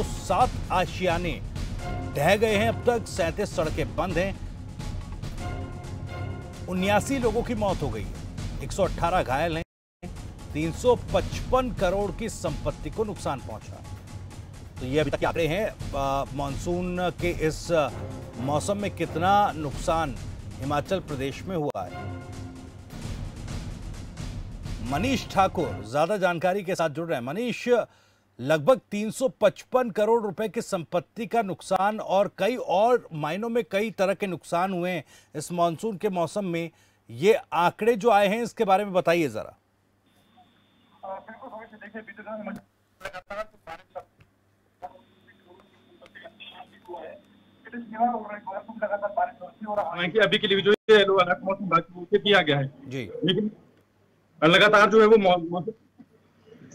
107 आशियाने। ढह गए हैं अब तक, सैंतीस सड़कें बंद हैं। उन्यासी लोगों की मौत हो गई है। 118 घायल हैं। 355 करोड़ की संपत्ति को नुकसान पहुँचा। तो ये अभी तक आंकड़े हैं मानसून के इस मौसम में कितना नुकसान हिमाचल प्रदेश में हुआ है। मनीष ठाकुर, ज़्यादा जानकारी के साथ जुड़ रहे हैं। मनीष लगभग 355 करोड़ रुपए की संपत्ति का नुकसान और कई और मायनों में कई तरह के नुकसान हुए हैं इस मानसून के मौसम में। ये आंकड़े जो आए हैं इसके बारे में बताइए जरा। हालाँकि अभी के लिए जो है मौसम किया गया है। जी। लेकिन लगातार जो है वो मौसम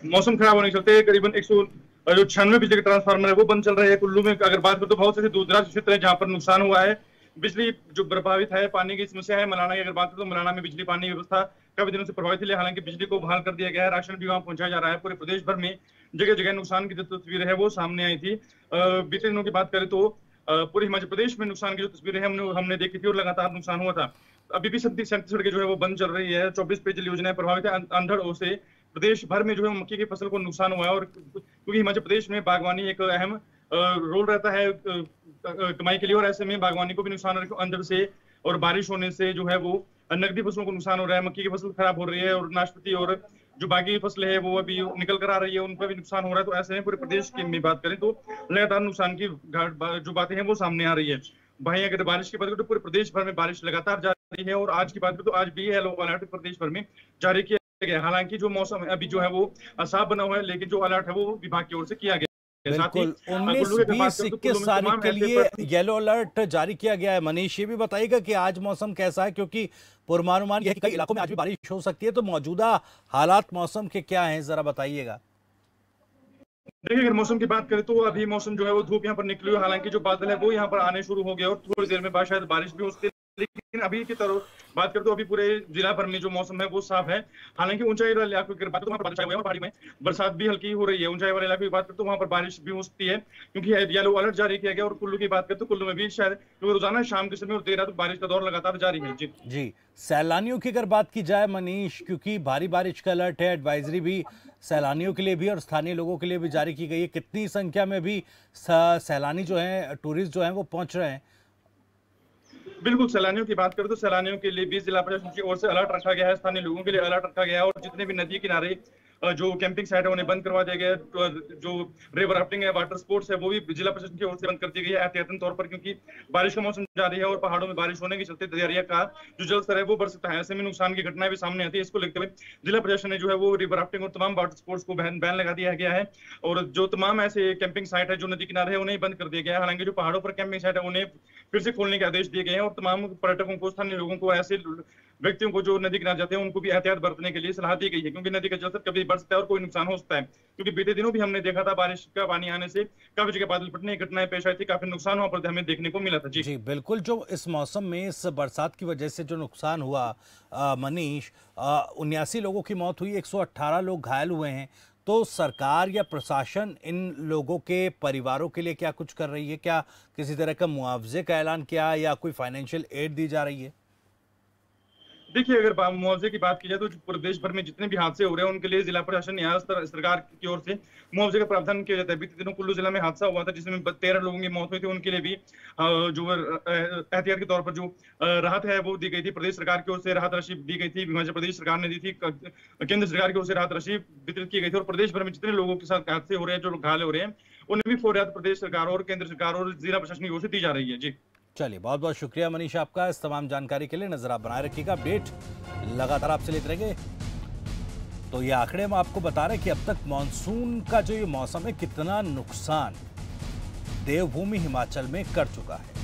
मौसम खराब होने के चलते करीबन एक सौ जो छियानवे बिजली के ट्रांसफार्मर है, वो बंद चल रहे हैं। कुल्लू में अगर बात करें तो बहुत से दूर दराज क्षेत्र है जहाँ पर नुकसान हुआ है। बिजली जो प्रभावित है, पानी की समस्या है, मलाना की अगर बात करें तो मलाना में बिजली पानी व्यवस्था काफ़ी दिनों से प्रभावित है, हालाँकि बिजली को बहाल कर दिया गया है। राशन भी वहाँ पहुँचाया जा रहा है। पूरे प्रदेश भर में जगह जगह नुकसान की जो तस्वीर है, वो सामने आई थी। बीते दिनों की बात करें तो पूरे हिमाचल प्रदेश में नुकसान की जो तस्वीरें हमने हमने देखी थी और लगातार नुकसान हुआ था। अभी भी सैंतीस सड़कें जो है, वो बंद चल रही है। चौबीस पेयजल योजनाएँ प्रभावित है अंधड़ से प्रदेश भर में जो है मक्की की फ़सल को नुकसान हुआ है और क्योंकि हिमाचल प्रदेश में बागवानी एक अहम रोल रहता है कमाई के लिए और ऐसे में बागवानी को भी नुकसान अंदर से और बारिश होने से जो है वो नकदी फ़सलों को नुकसान हो रहा है, मक्की की फ़सल खराब हो रही है और नाशपति और जो बाकी फ़सल है वो अभी निकल कर आ रही है, उन पर भी नुकसान हो रहा है। तो ऐसे में पूरे प्रदेश की में बात करें तो लगातार नुकसान की जो बातें हैं वो सामने आ रही है। भाई, अगर बारिश की बात करें तो पूरे प्रदेश भर में बारिश लगातार जारी है और आज की बात करें तो आज भी येलो अलर्ट प्रदेश भर में जारी किया गया हालाँकि जो मौसम है अभी जो है वो साफ़ बना हुआ है लेकिन जो अलर्ट है वो विभाग की ओर से किया गया बिल्कुल उन्नीस बीस इक्कीस तारीख के लिए येलो अलर्ट जारी किया गया है। मनीष ये भी बताइएगा कि आज मौसम कैसा है क्योंकि पूर्वानुमान यह कई इलाकों में आज भी बारिश हो सकती है तो मौजूदा हालात मौसम के क्या हैं जरा बताइएगा। देखिए अगर मौसम की बात करें तो अभी मौसम जो है वो धूप यहाँ पर निकली हुई हालाँकि जो बादल है वो यहाँ पर आने शुरू हो गया और थोड़ी देर में बाद शायद बारिश भी हो सकती है। लेकिन अभी की तरह बात करें तो अभी पूरे जिला भर में जो मौसम है वो साफ़ है। हालाँकि ऊंचाई वाले इलाकों की बात तो वहाँ पर पहाड़ी में बरसात भी हल्की हो रही है। ऊंचाई वाले इलाकों की बात करें तो वहाँ पर बारिश भी हो सकती है, क्योंकि येलो अलर्ट जारी किया गया और कुल्लू की बात करें तो कुल्लू में भी शायद, क्योंकि रोज़ाना शाम के समय और देर रात बारिश का दौर लगातार जारी है। जी। जी, सैलानियों की अगर बात की जाए मनीष, क्योंकि भारी बारिश का अलर्ट है एडवाइजरी भी सैलानियों के लिए भी और स्थानीय लोगों के लिए भी जारी की गई है। कितनी संख्या में भी सैलानी जो है टूरिस्ट जो है, वो पहुँच रहे हैं। बिल्कुल, सैलानियों की बात करें तो सैलानियों के लिए भी जिला प्रशासन की ओर से अलर्ट रखा गया है, स्थानीय लोगों के लिए अलर्ट रखा गया है और जितने भी नदी किनारे जो कैंपिंग साइट है उन्हें बंद करवा दिया गया तो जो रिवर राफ्टिंग है वाटर स्पोर्ट्स है, वो भी जिला प्रशासन की ओर से बंद कर दी गई है एहतियातन तौर पर क्योंकि बारिश का मौसम जारी है और पहाड़ों में बारिश होने के चलते दरिया का जो जल स्तर है वो बढ़ सकता है। ऐसे में नुकसान की घटनाएँ भी सामने आती है, इसको लेकर जिला प्रशासन ने जो है वो रिवर राफ्टिंग और तमाम वाटर स्पोर्ट्स को बैन बैन लगा दिया गया है और जो तमाम ऐसे कैंपिंग साइट है, जो नदी किनारे है, उन्हें बंद कर दिया गया है। हालाँकि जो पहाड़ों पर कैंपिंग साइट है, उन्हें फिर से खोलने के आदेश दिए गए हैं और तमाम पर्यटकों को, स्थानीय लोगों को, ऐसे व्यक्तियों को जो नदी किनारे जाते हैं, उनको भी एहतियात बरतने के लिए सलाह दी गई है, क्योंकि नदी का जलस्तर कभी बढ़ सकता है और कोई नुकसान हो सकता है। क्योंकि बीते दिनों भी हमने देखा था, बारिश का पानी आने से काफ़ी जगह बादल फटने की घटनाएँ पेश आई थी, काफ़ी नुकसान हुआ, पर हमें देखने को मिला था। जी। जी, बिल्कुल, जो इस मौसम में, इस बरसात की वजह से जो नुकसान हुआ मनीष उन्यासी लोगों की मौत हुई, एक लोग घायल हुए हैं तो सरकार या प्रशासन इन लोगों के परिवारों के लिए क्या कुछ कर रही है? क्या किसी तरह का मुआवजे का ऐलान किया या कोई फाइनेंशियल एड दी जा रही है? देखिए, अगर मुआवजे की बात की जाए तो प्रदेश भर में जितने भी हादसे हो रहे हैं, उनके लिए जिला प्रशासन या सरकार की ओर से मुआवजे का प्रावधान किया जाता है। बीते दिनों कुल्लू जिला में हादसा हुआ था, जिसमें तेरह लोगों की मौत हुई थी। उनके लिए भी जो एहतियात के तौर पर जो राहत है, वो दी गई थी। प्रदेश सरकार की ओर से राहत राशि दी गई थी। हिमाचल प्रदेश सरकार ने दी थी। केंद्र सरकार की ओर से राहत राशि वितरित की गई थी। और प्रदेश भर में जितने लोगों के साथ हादसे हो रहे हैं, जो घायल हो रहे हैं, उन्हें भी फौरियात प्रदेश सरकार और केंद्र सरकार और जिला प्रशासन की ओर से दी जा रही है। जी। चलिए बहुत बहुत शुक्रिया मनीष आपका इस तमाम जानकारी के लिए। नज़र आप बनाए रखिएगा। अपडेट लगातार आपसे लेते रहेंगे तो ये आंकड़े हम आपको बता रहे हैं कि अब तक मानसून का जो ये मौसम है, कितना नुकसान देवभूमि हिमाचल में कर चुका है।